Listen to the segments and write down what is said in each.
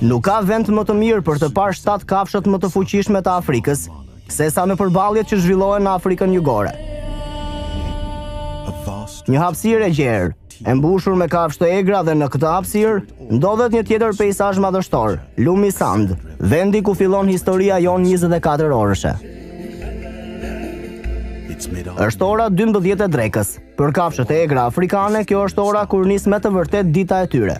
Nuk ka vend më të mirë për të parë shtatë kafshët më të fuqishme të Afrikës, sesa në përballjet që zhvillohen në Afrikën jugore. Një hapësirë e gjerë, e mbushur me kafshë të egra dhe në këtë hapësirë, ndodhet një tjetër peizazh madhështor, Lumi Sand, vendi ku fillon historia jonë 24 orëshe. Është ora 12 e drekës, Për kafshët e egra afrikane, kjo është ora kur nis me të vërtetë dita e tyre.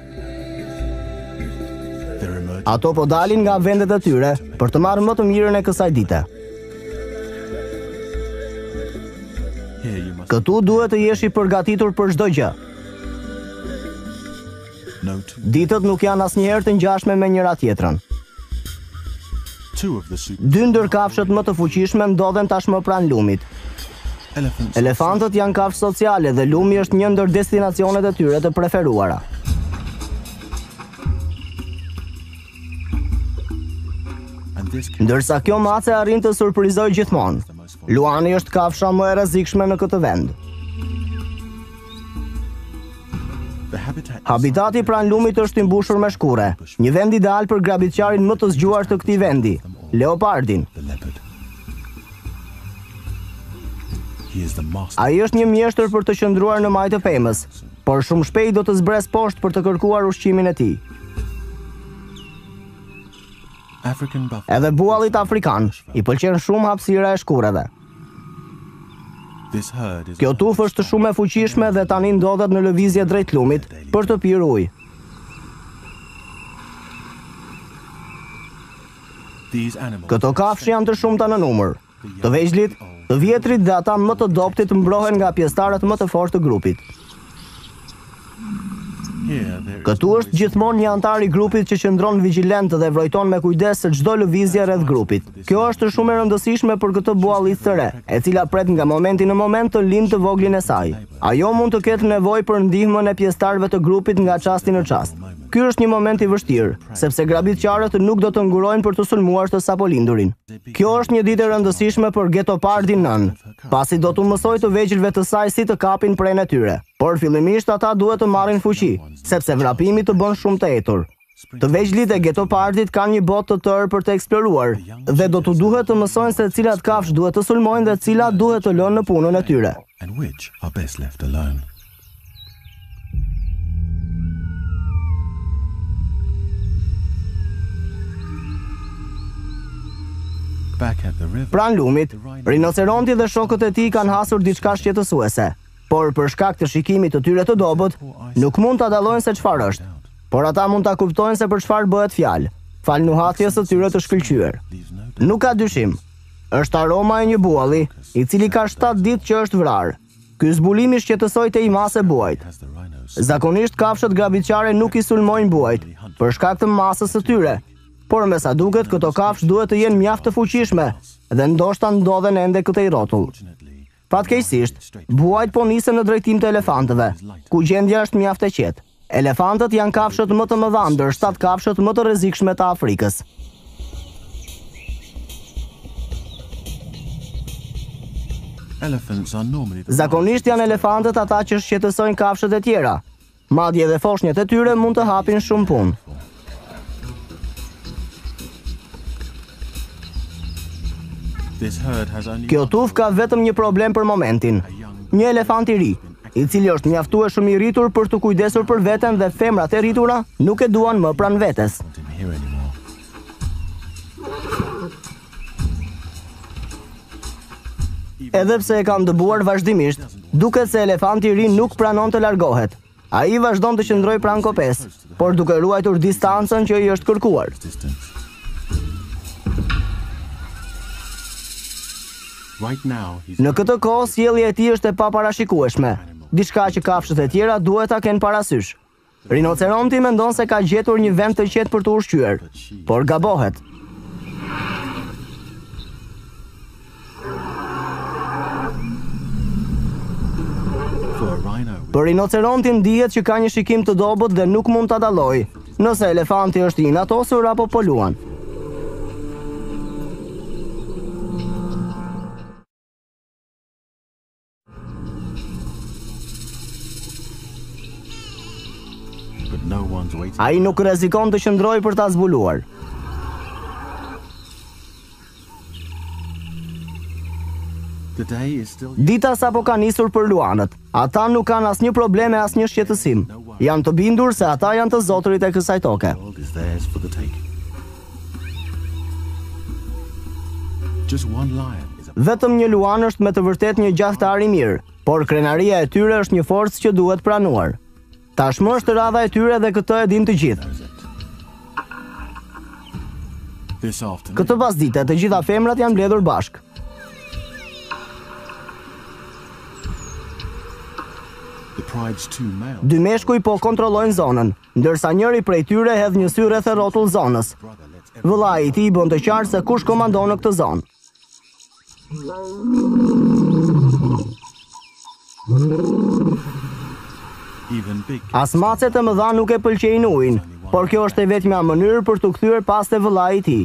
Ato po dalin nga vendet e tyre për të marrë më të mirën e kësaj dite. Këtu duhet të jesh i përgatitur për çdo gjë. Ditët nuk janë asnjëherë të ngjashme me njëra-tjetrën. Dy ndër kafshët më të fuqishme ndodhen tashmë pranë lumit. Elefantët janë kafshë sociale dhe lumi është një ndër destinacionet e tyre të preferuara. Ndërsa kjo mace arrin të surprizojë gjithmonë. Luani është kafsha më e rrezikshme në këtë vend. Habitati pranë lumit është i mbushur me shkurre, një vend ideal për grabitqarin më të zgjuar të këtij vendi, leopardin. Ai është një mjeshtër për të qëndruar në majë të pemës, por shumë shpejt do të zbresë poshtë për të kërkuar ushqimin e tij. Edhe buallit afrikan i pëlqen shumë hapësira e shkurreve. Kjo tufë është shumë e fuqishme dhe tani ndodhet në lëvizje drejt lumit për të pirë ujë. Këto kafshë janë të shumta në numër. Të vegjlit, të vjetrit dhe ata më të dobëtit mbrohen nga pjesëtarët më të fortë të grupit. Këtu është gjithmonë një anëtar i grupit që qëndron vigjilent dhe vrojton me kujdes çdo lëvizje rreth grupit. Kjo është shumë e rëndësishme për këtë buallicë të re, e cila pret nga momenti në moment të lindë të voglin e saj. Ajo mund të ketë nevojë për ndihmën e pjesëtarëve të grupit nga çasti në çast. Ky është një moment i vështirë, sepse grabitqarët nuk do të ngurojnë për të sulmuar të sapolindurin. Kjo është një ditë e rëndësishme për getopardin nënë, pasi do t'u mësojë të vegjëlve të saj si të kapin prenë e tyre. Por fillimisht ata duhet të marrin fuqi, sepse vrapimi të bën shumë të etur. Të vegjlit e getopardit kanë një botë të tërë për të eksploruar dhe do t'u duhet të mësojnë se cilat kafshë duhet të sulmojnë dhe cilat duhet të lënë në punën e tyre. Pranë lumit, rinoceronti dhe shokët e tij kanë hasur diçka shqetësuese, por për shkak të shikimit të tyre të dobët, nuk mund ta dallojnë se çfarë është. Por ata mund ta kuptojnë se për çfarë bëhet fjalë, falë nuhatjes së tyre të shkëlqyer. Nuk ka dyshim, është aroma e një bualli, i cili ka 7 ditë që është vrarë. Ky zbulim i shqetësoi tej mase buajt. Zakonisht kafshët grabitqare nuk i sulmojnë buajt, për shkak të masës së tyre, por me sa duket këto kafshë duhet të jenë mjaft të fuqishme dhe ndoshta ndodhen ende këtej rrotull. Fatkeqësisht, buajt po nisen në drejtim të elefantëve, ku gjendja është mjaft e qetë. Elefantët janë kafshët më të mëdha ndër shtatë kafshët më të rrezikshme të Afrikës. Zakonisht janë elefantët ata që shqetësojnë kafshët e tjera. Madje dhe foshnjat e tyre mund të hapin shumë punë. Kjo tufë ka vetëm një problem për momentin. Një elefant i ri, i cili është mjaftueshëm i rritur për t'u kujdesur për veten dhe femrat e rritura nuk e duan më pranë vetes. Edhe pse e kanë dëbuar vazhdimisht, duket se elefanti i ri nuk pranon të largohet. Ai vazhdon të qëndrojë pranë kopesë, por duke ruajtur distancën që i është kërkuar. Në këtë kohë, sjellja e tij është e paparashikueshme, diçka që kafshët e tjera duhet ta kenë parasysh. Rinoceronti mendon se ka gjetur një vend të qetë për t'u ushqyer, por gabohet. Për rinocerontin dihet që ka një shikim të dobët dhe nuk mund ta dallojë nëse elefanti është i inatosur apo po luan. Ai nuk rrezikon të qëndrojë për ta zbuluar. Dita sapo ka nisur për luanët, ata nuk kanë asnjë problem e asnjë shqetësim, janë të bindur se ata janë të zotërit e kësaj toke. Vetëm një luan është me të vërtetë një gjahtar i mirë, por krenaria e tyre është një forcë që duhet pranuar. Tashmë është radha e tyre dhe këtë e dinë të gjithë. Këtë pasdite të gjitha femrat janë mbledhur bashkë. Dy meshkuj po kontrollojnë zonën. Ndërsa njëri prej tyre hedh një sy rreth e rrotull zonës. Vëllai i tij bën të qartë se kush komandon në këtë zonë. As macet të mëdha nuk e pëlqejnë ujin, por kjo është e vetmja mënyrë për t'u kthyer pas te vëllai i tij.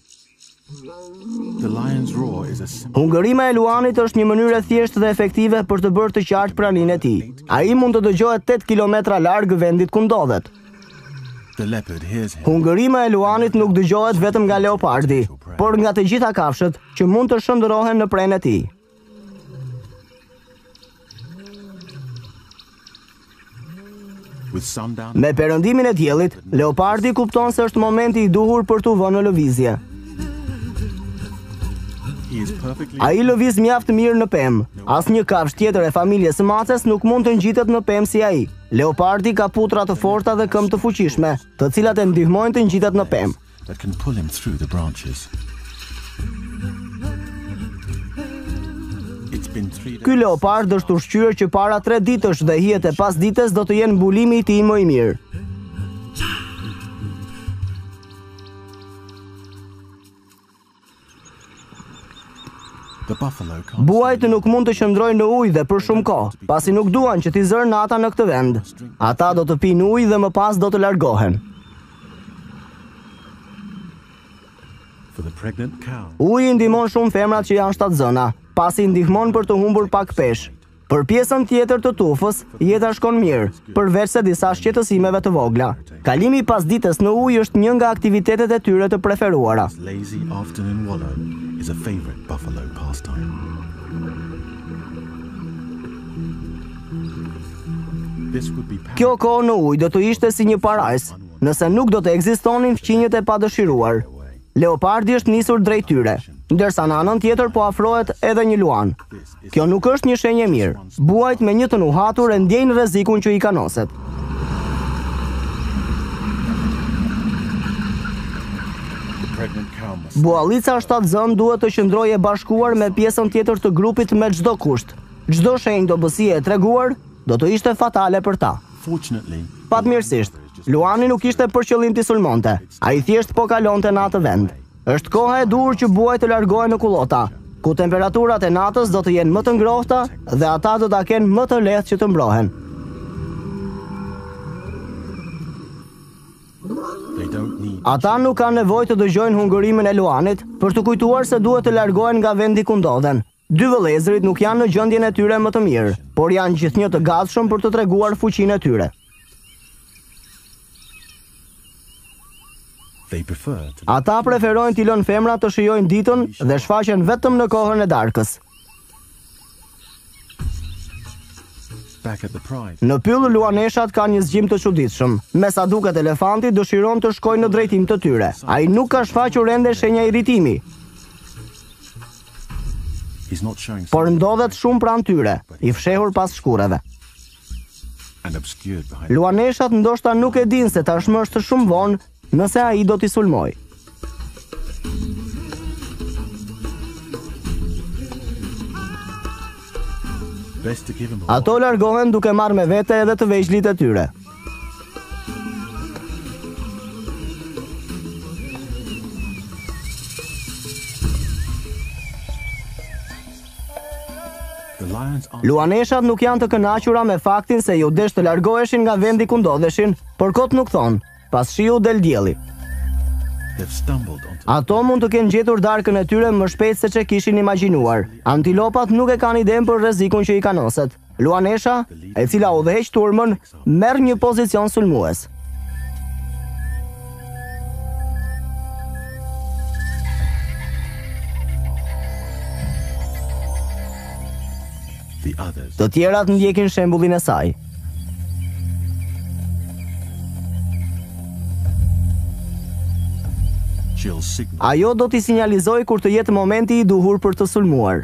Hungërima e luanit është një mënyrë e thjeshtë dhe efektive për të bërë të qartë praninë e tij. Ai mund të dëgjohet tetë kilometra larg vendit ku ndodhet. Hungërima e luanit nuk dëgjohet vetëm nga leopardi, por nga të gjitha kafshët që mund të shëndërrohen në prenë e tij. Me perëndimin e diellit, leopardi kupton se është momenti i duhur për t'u vënë në lëvizje. Ai lëviz mjaft mirë në pemë. Asnjë kafshë tjetër e familjes së maces nuk mund të ngjitet në pemë si ai. Leopardi ka putra të forta dhe këmbë të fuqishme, të cilat e ndihmojnë të ngjitet në pemë. that can pull him through the branches. Ky leopard është ushqyer që para 3 ditësh dhe hijet e pas ditës do të jenë mbulimi i tij më i mirë. Buajtë nuk mund të qëndrojnë në ujë dhe për shumë kohë, pasi nuk duan që t'i zërë nata në këtë vend. Ata do të pinë ujë dhe më pas do të largohen. Uji i ndihmon shumë femrat që janë shtatzëna, pasi i ndihmon për të humbur pak peshë. Për pjesën tjetër të tufës, jeta shkon mirë, përveçse disa shqetësimeve të vogla. Kalimi i pasdites në ujë është një nga aktivitetet e tyre të preferuara. Kjo kohë në ujë do të ishte si një parajsë, nëse nuk do të ekzistonin fqinjët e padëshiruar. Leopardi është nisur drejt tyre, ndërsa në anën tjetër po afrohet edhe një luan. Kjo nuk është një shenjë e mirë. Buajt me një të nuhatur e ndjejnë rrezikun që i kanoset. Buallica shtatzënë duhet të qëndrojë e bashkuar me pjesën tjetër të grupit me çdo kusht. Çdo shenjë dobësie e treguar do të ishte fatale për ta. Fatmirësisht, Luani nuk kishte për qëllim t'i sulmonte, ai thjesht po kalonte në atë vend. Është koha e duhur që buajt të largohen në kullota, ku temperaturat e natës do të jenë më të ngrohta dhe ata do ta kenë më të lehtë që të mbrohen. Ata nuk kanë nevojë të dëgjojnë hungërimin e luanit për t'u kujtuar se duhet të largohen nga vendi ku ndodhen. Dy vëllezërit nuk janë në gjendjen e tyre më të mirë, por janë gjithnjë të gatshëm për të treguar fuqinë e tyre. Ata preferojnë t'i lënë femrat të shijojnë ditën dhe shfaqen vetëm në kohën e darkës. Në pyll luaneshat kanë një zgjim të çuditshëm. Me sa duket elefanti dëshiron të shkojë në drejtim të tyre. Ai nuk ka shfaqur ende shenja irritimi. Por ndodhet shumë pranë tyre, i fshehur pas shkurreve. Luaneshat ndoshta nuk e dinë se tashmë është shumë vonë nëse ai do t'i sulmojë. Ato largohen duke marrë me vete edhe të vegjlit e tyre. Luaneshat nuk janë të kënaqura me faktin se iu desh të largoheshin nga vendi ku ndodheshin, por kot nuk thonë, pas shiut del dielli. Ato mund të kenë gjetur darkën e tyre më shpejt se ç'e kishin imagjinuar. Antilopat nuk e kanë idenë për rrezikun që i kanoset. Luanesha, e cila udhëheq turmën, merr një pozicion sulmues. Të tjerat ndjekin shembullin e saj. Ajo do t'i sinjalizojë kur të jetë momenti i duhur për të sulmuar.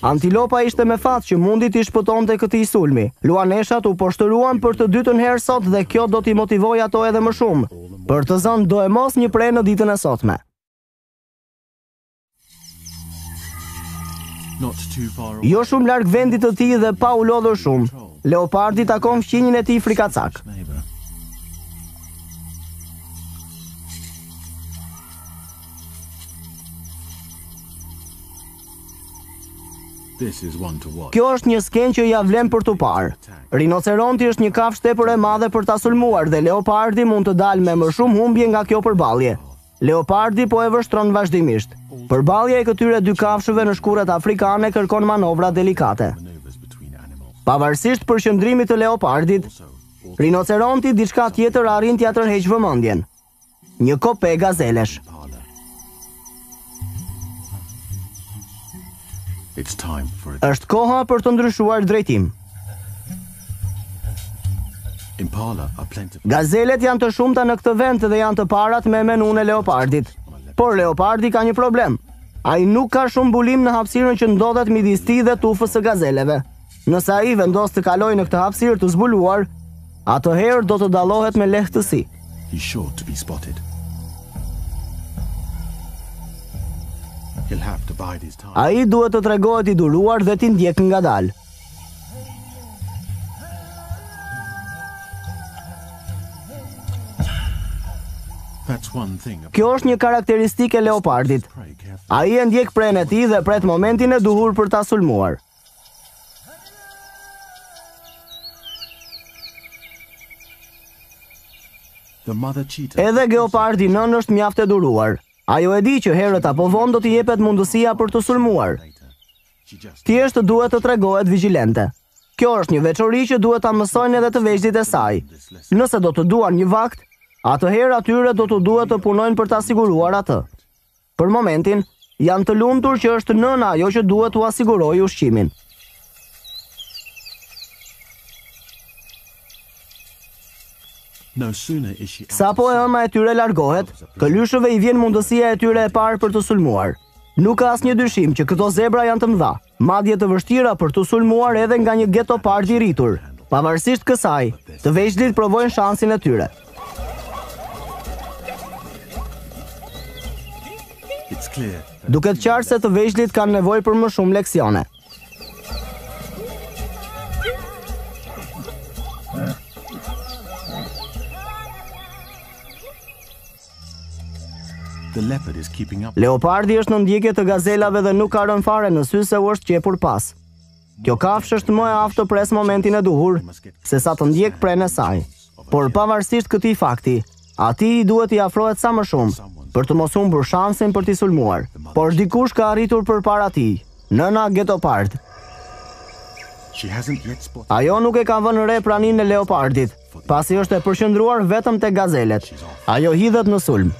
Antilopa ishte me fat që mundi t'i shpëtonte këtij sulmi. Luaneshat u poshtëruan për të dytën herë sot dhe kjo do t'i motivojë ato edhe më shumë, për të zënë doemos një pre në ditën e sotme. Jo shumë larg vendit të tij dhe pa u lodhur shumë, leopardi takon fqinjin e tij frikacak. Kjo është një skenë që ia vlen për t'u parë. Rinoceronti është një kafshë tepër e madhe për ta sulmuar dhe leopardi mund të dalë me më shumë humbje nga kjo përballje. Leopardi po e vështron vazhdimisht. Përballja e këtyre dy kafshëve në shkurret afrikane kërkon manovra delikate. Pavarësisht përqendrimit të leopardit, rinoceronti diçka tjetër arrin t'ia tërheqë vëmendjen. Një kope gazelesh. Është koha për të ndryshuar drejtim. Gazelet janë të shumta në këtë vend dhe janë të parat në menunë e leopardit. Por leopardi ka një problem. Ai nuk ka shumë mbulim në hapësirën që ndodhet midis tij dhe tufës së gazeleve. Nëse ai vendos të kalojë në këtë hapësirë të zbuluar, atëherë do të dallohet me lehtësi. He's sure to be spotted. Ai duhet të tregohet i duruar dhe t'i ndjekë ngadalë. Kjo është një karakteristik e leopardit. Ai e ndjek prenë e tij dhe pret momentin e duhur për ta sulmuar. Edhe gepardi nënë është mjaft e duruar. Ajo e di që herët apo vonë do t'i jepet mundësia për të sulmuar. Thjesht duhet të tregohet vigjilente. Kjo është një veçori që duhet ta mësojnë edhe të vegjëlit e saj. Nëse do të duan një vakt, atëherë atyre do t'u duhet të punojnë për ta siguruar atë. Për momentin, janë të lumtur që është nëna ajo që duhet t'ua sigurojë ushqimin. Sapo e ëma e tyre largohet, këlyshëve i vjen mundësia e tyre e parë për të sulmuar. Nuk ka asnjë dyshim që këto zebra janë të mëdha. madje të vështira për t'u sulmuar edhe nga një gatopard i rritur, pavarësisht kësaj, të vegjëlit provojnë shansin e tyre. Duket qartë se të vegjëlit kanë nevojë për më shumë leksione. Leopardi është në ndjekje të gazelave dhe nuk ka rënë fare në sy se u është qepur pas. Kjo kafshë është më e aftë të presë momentin e duhur, sesa të ndjekë prenë e saj. Por pavarësisht këtij fakti, atij i duhet t'i afrohet sa më shumë, për të mos humbur shansin për t'i sulmuar. Por dikush ka arritur përpara tij, nëna gatopard. Ajo nuk e ka vënë re praninë e leopardit, Pasi është e përqendruar vetëm tek gazelet, ajo hidhet në sulm.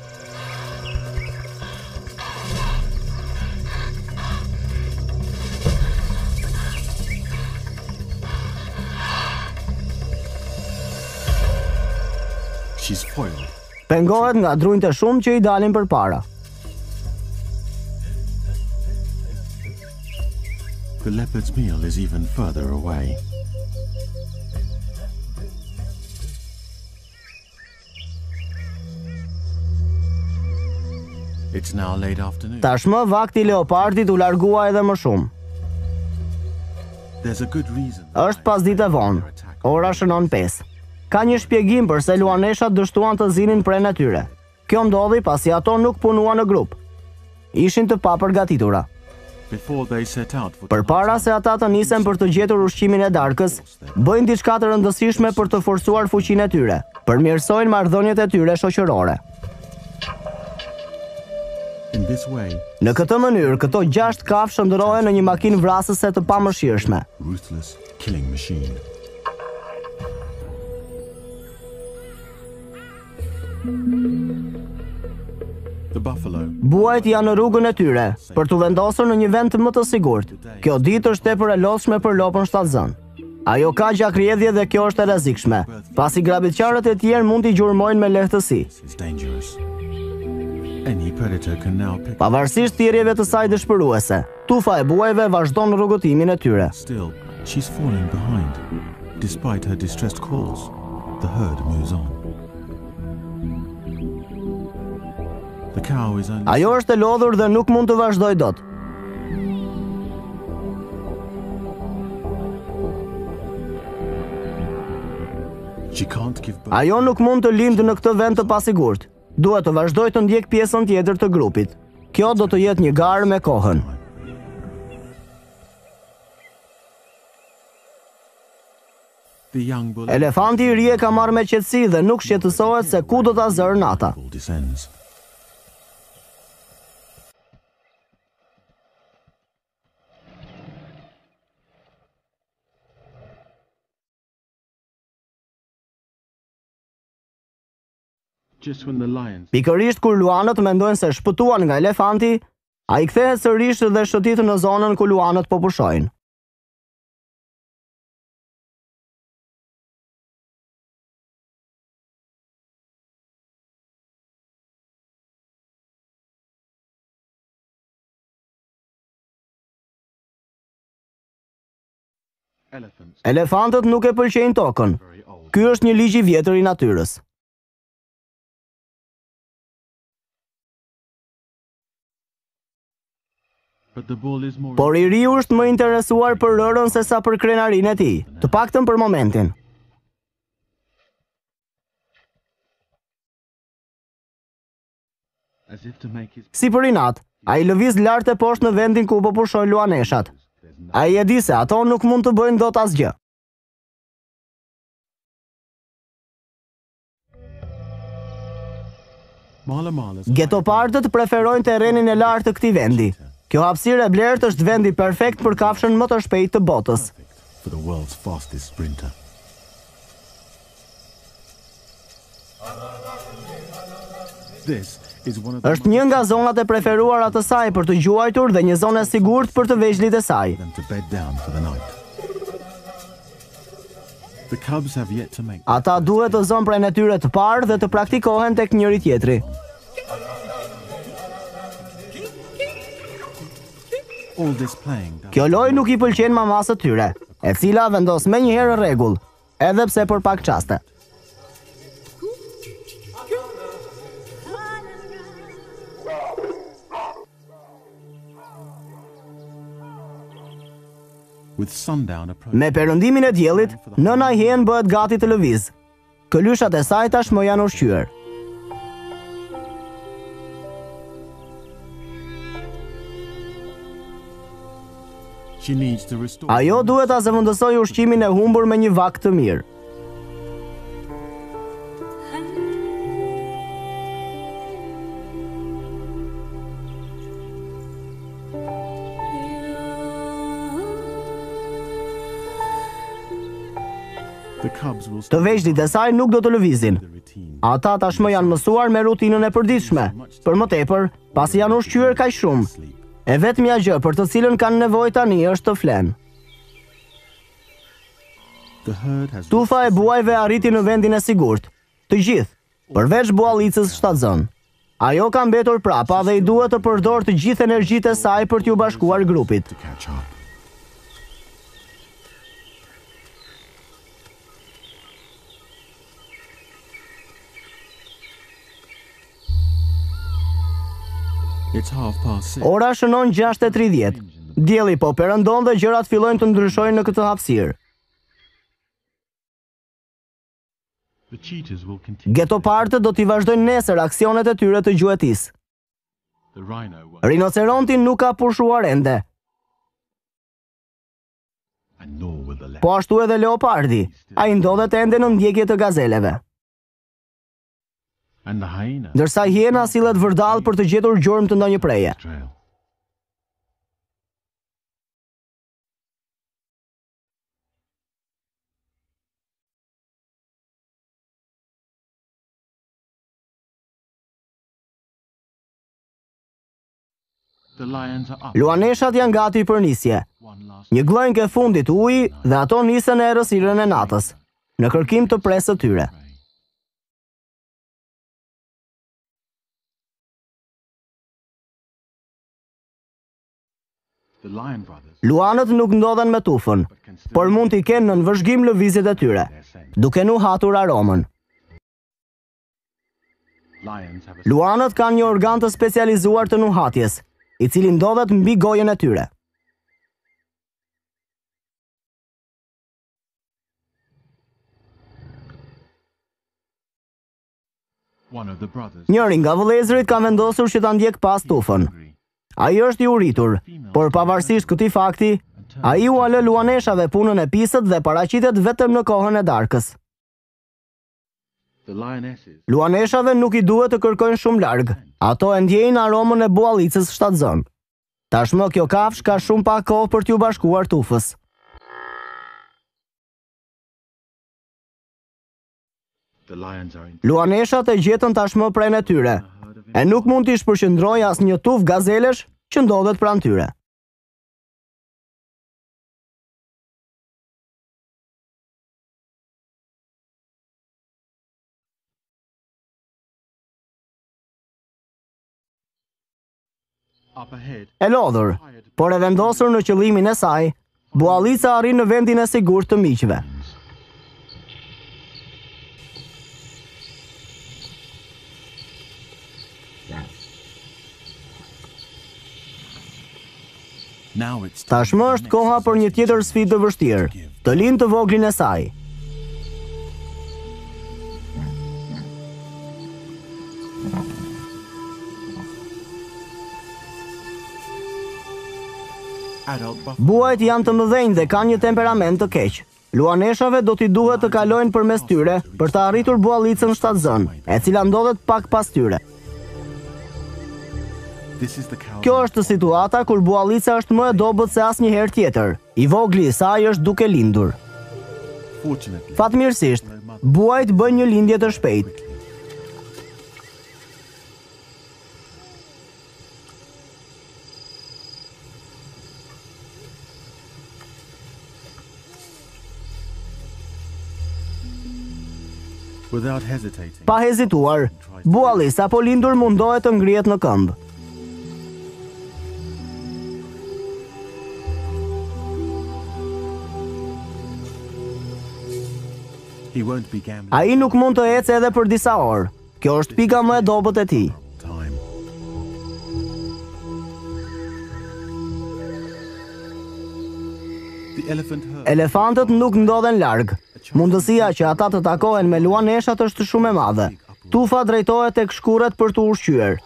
Pengohet nga drunjtë e shumtë që i dalin përpara. The leopard's meal is even further away. It's now late afternoon. Tashmë vakti i leopardit u largua edhe më shumë. There's a good reason. Është pasdite vonë. Ora shënon 5. Ka një shpjegim përse luaneshat dështuan të zinin prenë e tyre. Kjo ndodhi pasi ato nuk punuan në grup. Ishin të papërgatitura. Përpara se ata të nisen për të gjetur ushqimin e darkës, bëjnë diçka të rëndësishme për të forcuar fuqinë e tyre. Përmirësojnë marrëdhëniet e tyre shoqërore. Në këtë mënyrë, këto gjashtë kafshë shndërrohen në një makinë vrasëse të pamëshirshme. Buajt janë në rrugën e tyre për t'u vendosur në një vend më të sigurt. Kjo ditë është tepër e lodhshme për lopën shtatzënë. Ajo ka gjakrrjedhje dhe kjo është e rrezikshme, pasi grabitqarët e tjerë mund t'i gjurmojnë me lehtësi. Pavarësisht thirrjeve të saj dëshpëruese, Tufa e buajve vazhdon rrugëtimin e tyre. Still, she's falling behind. Despite her distressed calls, the herd moves on. The cow is un... Ajo është e lodhur dhe nuk mund të vazhdojë dot. Ajo nuk mund të lindë në këtë vend të pasigurt. Duhet të vazhdojë të ndjekë pjesën tjetër të grupit. Kjo do të jetë një garë me kohën. Elefanti i ri e ka marrë me qetësi dhe nuk shqetësohet se ku do ta zërë nata. Pikërisht kur luanët mendojnë se shpëtuan nga elefanti, ai kthehet sërish dhe shëtit në zonën ku luanët po pushojnë. Elefantët nuk e pëlqejnë tokën. Ky është një ligj i vjetër i natyrës. Por i riu është më interesuar për rërën se sa për krenarinë e tij, të paktën për momentin. Si për inat, ai lëviz lart e poshtë në vendin ku po pushojnë luaneshat. Ai e di se ato nuk mund të bëjnë dot asgjë. Gatopardët preferojnë terrenin e lartë të këtij vendi. Kjo hapësirë e blertë është vendi perfekt për kafshën më të shpejtë të botës. Është një nga zonat e preferuara të saj për të gjuajtur dhe një zonë e sigurt për të vegjlit e saj. Ata duhet të zënë prenë e tyre të parë dhe të praktikohen tek njëri-tjetri. Kjo lojë nuk i pëlqen mamasë së tyre, e cila vendos menjëherë rregull. Edhe pse për pak çaste. Me perëndimin e diellit, nëna hienë bëhet gati të lëvizë. Këlyshat e saj tashmë janë ushqyer. Ajo duhet ta zëvendësojë ushqimin e humbur me një vakt të mirë. Të vegjlit e saj nuk do të lëvizin. Ata tashmë janë mësuar me rutinën e përditshme. Për më tepër, pasi janë ushqyer kaq shumë. E vetmja gjë për të cilën kanë nevojë tani është të flenë. Tufa e buajve arriti në vendin e sigurt. Të gjithë, përveç buallicës shtatzënë. Ajo ka mbetur prapa dhe i duhet të përdorë të gjithë energjitë e saj për t'iu bashkuar grupit. Ora shënon 6:30. Dielli po perëndon dhe gjërat fillojnë të ndryshojnë në këtë hapësirë. Gatopardët do t'i vazhdojnë nesër aksionet e tyre të gjuetisë. Rinoceronti nuk ka pushuar ende. Po ashtu edhe leopardi, ai ndodhet ende në ndjekje të gazeleve. Ndërsa hiena sillet vërdallë për të gjetur gjurmë të ndonjë preje. Luaneshat janë gati për nisje. Një gllënjkë e fundit uji dhe ato nisen errësirën e natës, në kërkim të presë së tyre. Luanët nuk ndodhen me tufën, por mund t'i kenë nën vëzhgim lëvizjet e tyre, duke nuhatur aromën. Luanët kanë një organ të specializuar të nuhatjes, i cili ndodhet mbi gojën e tyre. Njëri nga vëllezërit ka vendosur që ta ndjekë pas tufën. Ai është i uritur, por pavarësisht këtij fakti, ai ua lë luaneshave punën e pisët dhe paraqitet vetëm në kohën e darkës. Luaneshave nuk i duhet të kërkojnë shumë larg. Ato e ndjejnë aromën e buallicës shtatzënë. Tashmë kjo kafshë ka shumë pak kohë për t'iu bashkuar tufës. Luaneshat e gjetën tashmë prenë e tyre, e nuk mund t'i shpërqendrojë asnjë tufë gazelesh që ndodhet pranë tyre. E lodhur, por e vendosur në qëllimin e saj, buallica arrin në vendin e sigurt të miqve. Tashmë është koha për një tjetër sfidë të vështirë, të lindë të voglin e saj. Buajt janë të mëdhenj dhe kanë një temperament të keq. Luaneshave do t'i duhet të kalojnë përmes tyre për të arritur buallicën shtatzënë, e cila ndodhet pak pas tyre. Kjo është situata kur buallica është më e dobët se asnjëherë tjetër, i vogli i saj është duke lindur. Fatmirësisht, buajt bëjnë një lindje të shpejtë. Pa hezituar, bualli i sapolindur mundohet të ngrihet në këmbë. Ai nuk mund të ecë edhe për disa orë. Kjo është pika më e dobët e tij. Elefantët nuk ndodhen larg. Mundësia që ata të takohen me luaneshat është shumë e madhe. Tufa drejtohet tek shkurret për t'u ushqyer.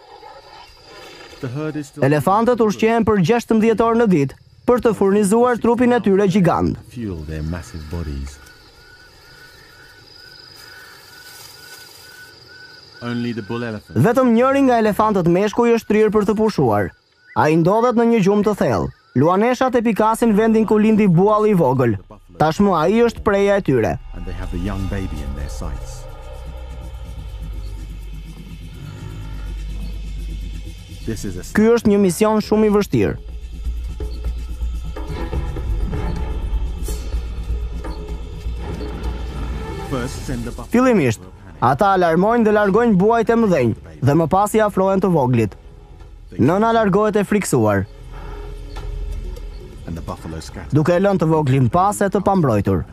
Elefantët ushqehen për 16 orë në ditë për të furnizuar trupin e tyre gjigant. Vetëm njëri nga elefantët meshkuj është shtrirë për të pushuar. Ai ndodhet në një gjumë të thellë. Luaneshat e pikasin vendin ku lindi bualli i vogël. Tashmë ai është preja e tyre. Ky është një mision shumë i vështirë. Fillimisht, ata alarmojnë dhe largojnë buajt e mëdhenj dhe më pas i afrohen të voglit. Nëna largohet e frikësuar. Duke e lënë të voglin pas e të pambrojtur.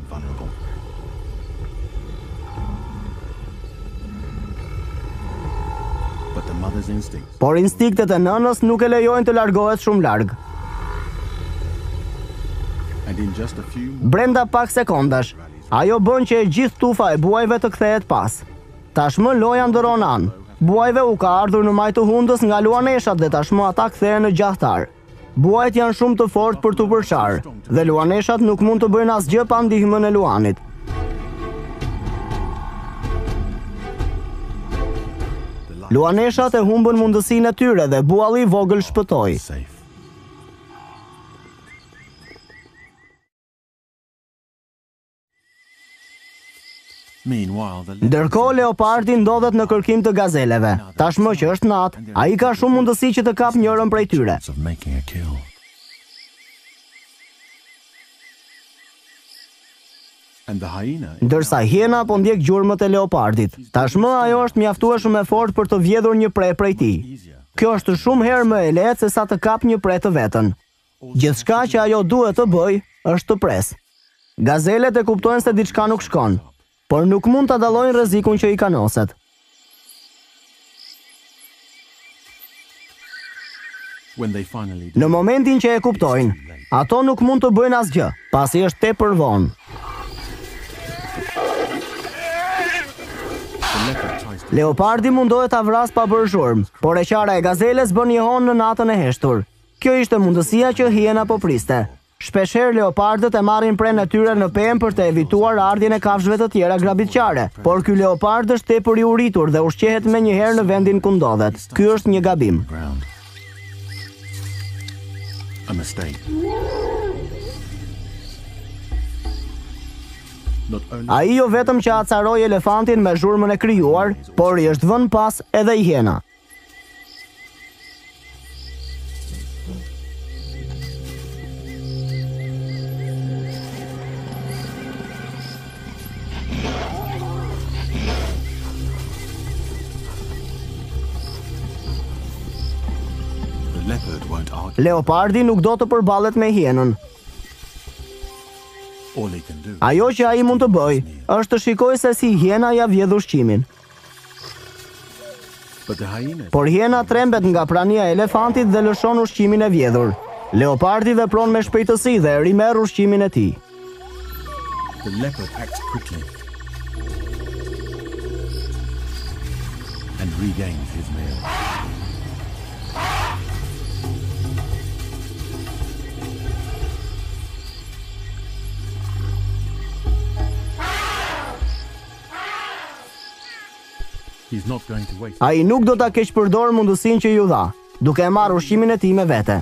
Por instinktet e nënës nuk e lejojnë të largohet shumë larg. Brenda pak sekondash, ajo bën që e gjithë tufa e buajve të kthehet pas. Tashmë loja ndërron anë. Buajve u ka ardhur në majë të hundës nga luaneshat dhe tashmë ata kthehen në gjahtarë. Buajt janë shumë të fortë për t'u përçarë dhe luaneshat nuk mund të bëjnë asgjë pa ndihmën e luanit. Luaneshat e humbën mundësinë e tyre dhe bualli i vogël shpëtoi. Ndërkohë leopardi ndodhet në kërkim të gazeleve. Tashmë që është natë, ai ka shumë mundësi që të kapë njërën prej tyre. Ndërsa hiena po ndjek gjurmët e leopardit. Tashmë ajo është mjaftueshëm e fortë për të vjedhur një pre prej tij. Kjo është shumë herë më e lehtë sesa të kapë një pre të vetën. Gjithçka që ajo duhet të bëjë është të presë. Gazelet e kuptojnë se diçka nuk shkon, por nuk mund ta dallojnë rrezikun që i kanoset. Në momentin që e kuptojnë, ato nuk mund të bëjnë asgjë, pasi është tepër vonë. Leopardi mundohet ta vrasë pa bërë zhurmë, por e qara e gazeles bën jehonë në natën e heshtur. Kjo ishte mundësia që hiena po priste. Shpeshherë leopardët e marrin prenë e tyre në pemë për të evituar ardhjen e kafshëve të tjera grabitqare, por ky leopard është tepër i uritur dhe ushqehet menjëherë në vendin ku ndodhet. Ky është një gabim. Ai jo vetëm që acaroi elefantin me zhurmën e krijuar, por i është vënë pas edhe hiena. Leopardi nuk do të përballet me hienën. Ajo që ai mund të bëjë është të shikojë se si hiena ia vjedh ushqimin. Por hiena trembet nga prania e elefantit dhe lëshon ushqimin e vjedhur. Leopardi vepron me shpejtësi dhe e rimerr ushqimin e tij. Ai nuk do ta keqpërdorë mundësinë që iu dha, duke e marrë ushqimin e tij me vete.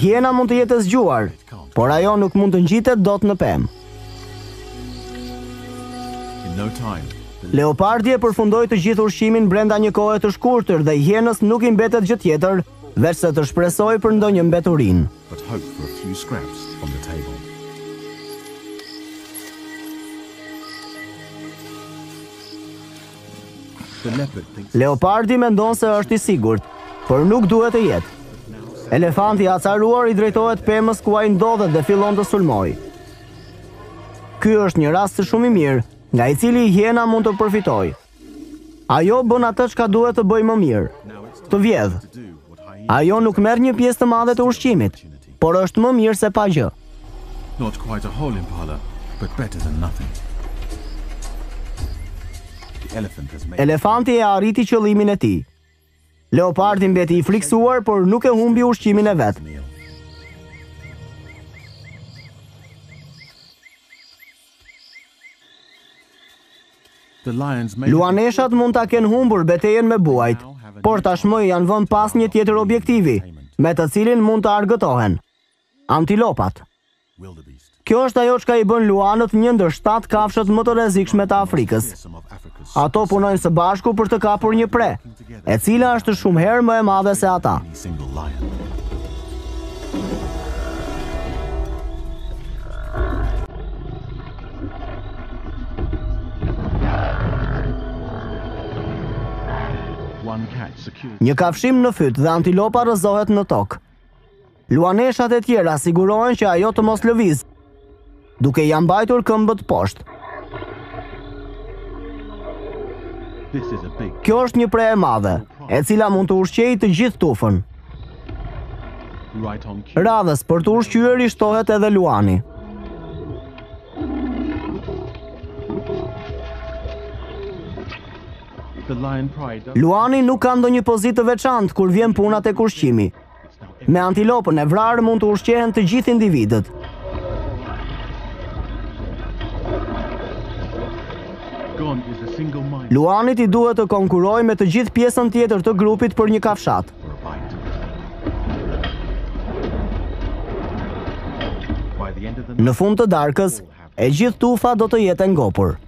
Hiena mund të jetë e zgjuar, por ajo nuk mund të ngjitet dot në pemë. Leopardi e përfundoi të gjithë ushqimin brenda një kohe të shkurtër dhe hienës nuk i mbetet gjë tjetër veçse të shpresojë për ndonjë mbeturinë. but hope for a few scraps on the table. Leopardi mendon se është i sigurt, por nuk duhet të jetë. Elefanti i acaruar i drejtohet pemës ku ai ndodhet dhe fillon të sulmojë. Ky është një rast shumë i mirë, nga i cili hiena mund të përfitojë. Ajo bën atë çka duhet të bëjë më mirë, të vjedhë. Ajo nuk merr një pjesë të madhe të ushqimit, por është më mirë se pa gjë. Not quite a whole impala, but better than nothing. Elefanti e arriti qëllimin e tij. Leopardi mbeti i frikësuar, por nuk e humbi ushqimin e vet. Luaneshat mund ta kenë humbur betejën me buajt, por tashmë janë vënë pas një tjetër objektivi, me të cilin mund të argëtohen. Antilopat. Kjo është ajo çka i bën luanët një ndër shtatë kafshët më të rrezikshme të Afrikës. Ato punojnë së bashku për të kapur një pre, e cila është shumë herë më e madhe se ata. Një kafshim në fyt dhe antilopa rrëzohet në tokë. Luaneshat e tjera sigurohen që ajo të mos lëvizë, duke ia mbajtur këmbët poshtë. Kjo është një pre e madhe, e cila mund të ushqejë të gjithë tufën. Radhës për të ushqyer i shtohet edhe luani. Luani nuk ka ndonjë pozitë të veçantë kur vjen puna tek ushqimi. Me antilopën e vrarë mund të ushqehen të gjithë individët. Luanit i duhet të konkurrojë me të gjithë pjesën tjetër të grupit për një kafshatë. Në fund të darkës, E gjithë tufa do të jetë e ngopur.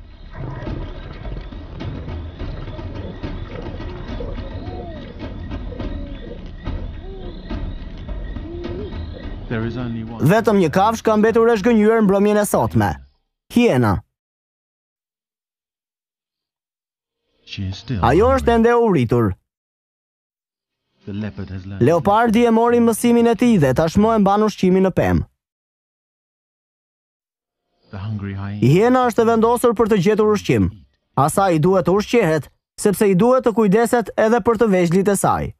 Vetëm një kafshë ka mbetur e zhgënjyer mbrëmjen e sotme. Hiena. Ajo është ende e uritur. Leopardi e mori mësimin e tij dhe tashmë e mban ushqimin në pemë. Hiena është e vendosur për të gjetur ushqim. Asaj i duhet të ushqehet, sepse i duhet të kujdeset edhe për të vegjlit e saj.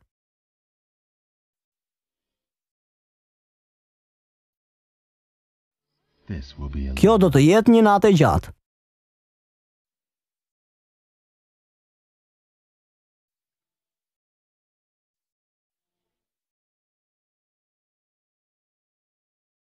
Kjo do të jetë një natë e gjatë.